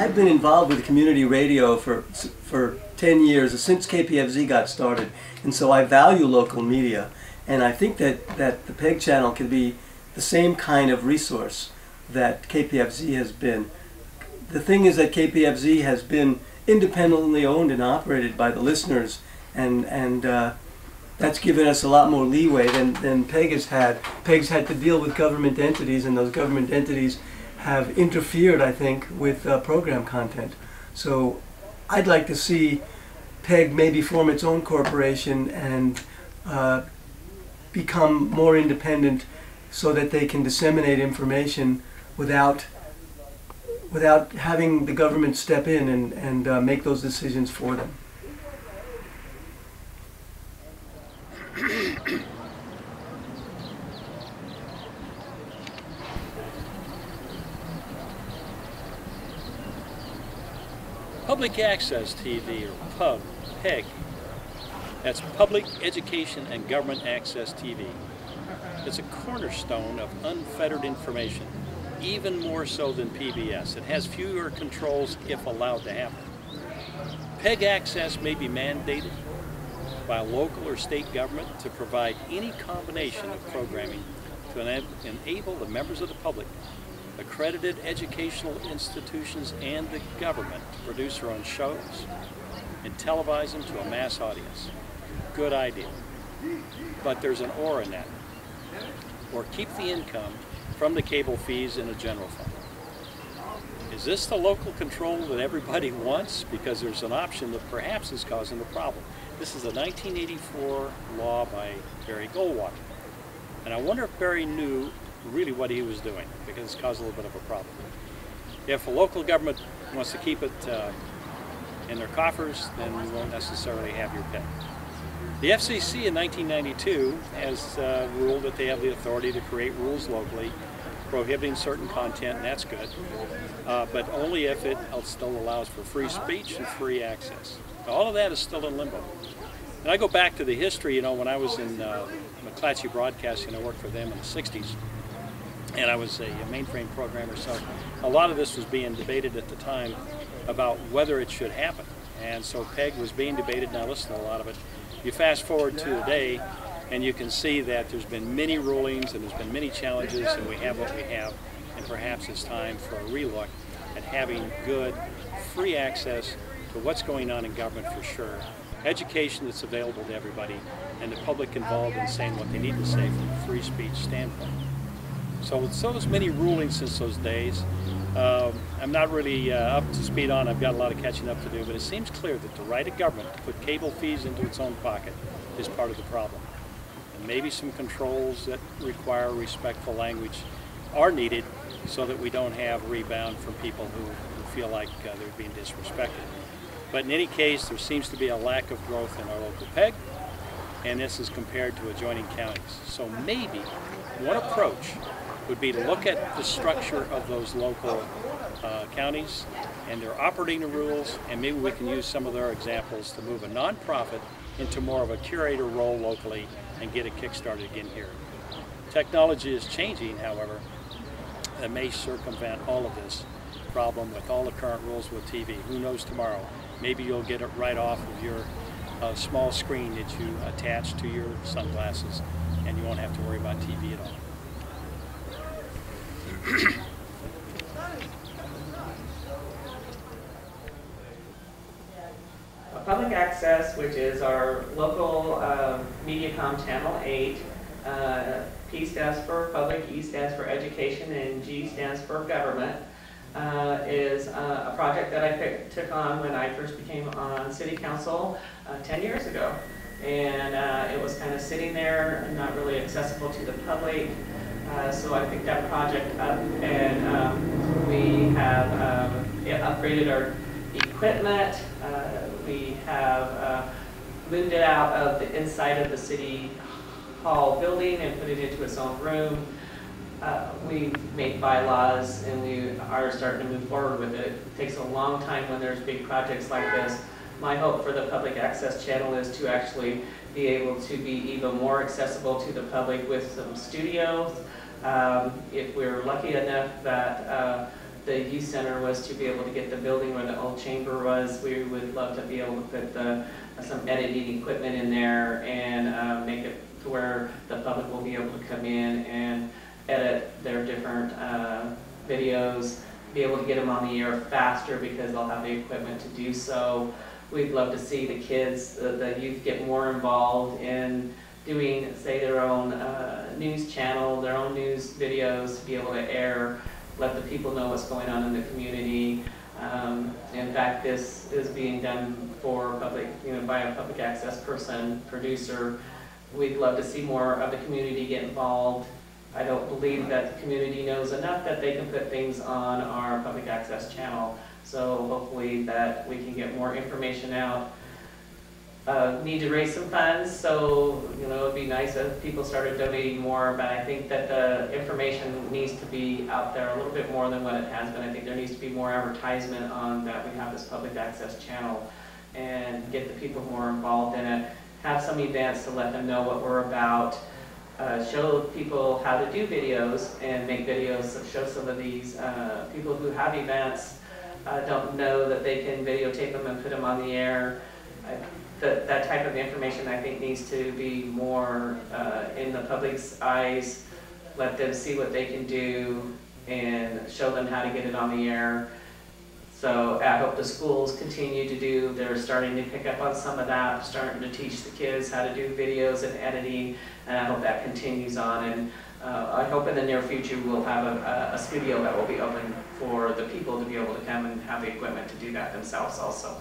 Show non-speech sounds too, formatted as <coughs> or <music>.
I've been involved with community radio for for 10 years since KPFZ got started, and so I value local media, and I think that that the PEG channel can be the same kind of resource that KPFZ has been. The thing is that KPFZ has been independently owned and operated by the listeners, and and uh, that's given us a lot more leeway than, than PEG has had. PEG's had to deal with government entities, and those government entities have interfered, I think, with uh, program content. So I'd like to see PEG maybe form its own corporation and uh, become more independent so that they can disseminate information without without having the government step in and, and uh, make those decisions for them. <coughs> Public Access TV, or PUB, PEG, that's Public Education and Government Access TV. It's a cornerstone of unfettered information, even more so than PBS. It has fewer controls if allowed to happen. PEG access may be mandated by local or state government to provide any combination of programming to enable the members of the public, accredited educational institutions, and the government to produce their own shows and televise them to a mass audience. Good idea. But there's an or in that. Or keep the income from the cable fees in a general fund. Is this the local control that everybody <laughs> wants? Because there's an option that perhaps is causing the problem. This is a 1984 law by Barry Goldwater. And I wonder if Barry knew really what he was doing, because it's caused a little bit of a problem. If a local government wants to keep it uh, in their coffers, then you won't necessarily have your PEG. The FCC in 1992 has uh, ruled that they have the authority to create rules locally prohibiting certain content, and that's good, uh, but only if it still allows for free speech and free access. All of that is still in limbo. And I go back to the history, you know, when I was in uh, McClatchy Broadcasting, I worked for them in the 60s, and I was a, a mainframe programmer, so a lot of this was being debated at the time about whether it should happen. And so PEG was being debated, and I listened to a lot of it. You fast forward to today, and you can see that there's been many rulings and there's been many challenges, and we have what we have, and perhaps it's time for a relook at having good, free access to what's going on in government for sure, education that's available to everybody, and the public involved in saying what they need to say from a free speech standpoint. So with so many rulings since those days, um, I'm not really uh, up to speed on. I've got a lot of catching up to do, but it seems clear that the right of government to put cable fees into its own pocket is part of the problem. And maybe some controls that require respectful language are needed so that we don't have rebound from people who, who feel like uh, they're being disrespected. But in any case, there seems to be a lack of growth in our local PEG, and this is compared to adjoining counties. So maybe one approach would be to look at the structure of those local uh, counties and their operating rules, and maybe we can use some of their examples to move a nonprofit into more of a curator role locally and get it kickstarted again here. Technology is changing, however, that may circumvent all of this problem with all the current rules with TV. Who knows tomorrow? maybe you'll get it right off of your uh, small screen that you attach to your sunglasses and you won't have to worry about TV at all. Public Access, which is our local um, Mediacom Channel 8, uh, P stands for Public, E stands for Education, and G stands for Government uh, is uh, a project that I took on when I first became on city council uh, 10 years ago. And uh, it was kind of sitting there not really accessible to the public. Uh, so I picked that project up and um, we have um, upgraded our equipment. Uh, we have moved it out of the inside of the city hall building and put it into its own room uh, we made bylaws and we are starting to move forward with it. It takes a long time when there's big projects like this. My hope for the public access channel is to actually be able to be even more accessible to the public with some studios. Um, if we're lucky enough that uh, the youth center was to be able to get the building where the old chamber was. We would love to be able to put the, some editing equipment in there and um, make it to where the public will be able to come in and edit their different uh, videos, be able to get them on the air faster because they'll have the equipment to do so. We'd love to see the kids, the, youth get more involved in doing, say, their own uh, news channel, their own news videos, to be able to air, let the people know what's going on in the community. Um, in fact, this is being done for public, you know, by a public access person, producer. We'd love to see more of the community get involved. I don't believe that the community knows enough that they can put things on our public access channel. So hopefully that we can get more information out. Uh, need to raise some funds, so, you know, it'd be nice if people started donating more, but I think that the information needs to be out there a little bit more than what it has been. I think there needs to be more advertisement on that we have this public access channel and get the people more involved in it. Have some events to let them know what we're about, uh, show people how to do videos and make videos, show some of these, uh, people who have events, uh, don't know that they can videotape them and put them on the air. I- That, that type of information, I think, needs to be more, uh, in the public's eyes. Let them see what they can do and show them how to get it on the air. So I hope the schools continue to do, they're starting to pick up on some of that, starting to teach the kids how to do videos and editing, and I hope that continues on. And uh, I hope in the near future we'll have a, a studio that will be open for the people to be able to come and have the equipment to do that themselves also.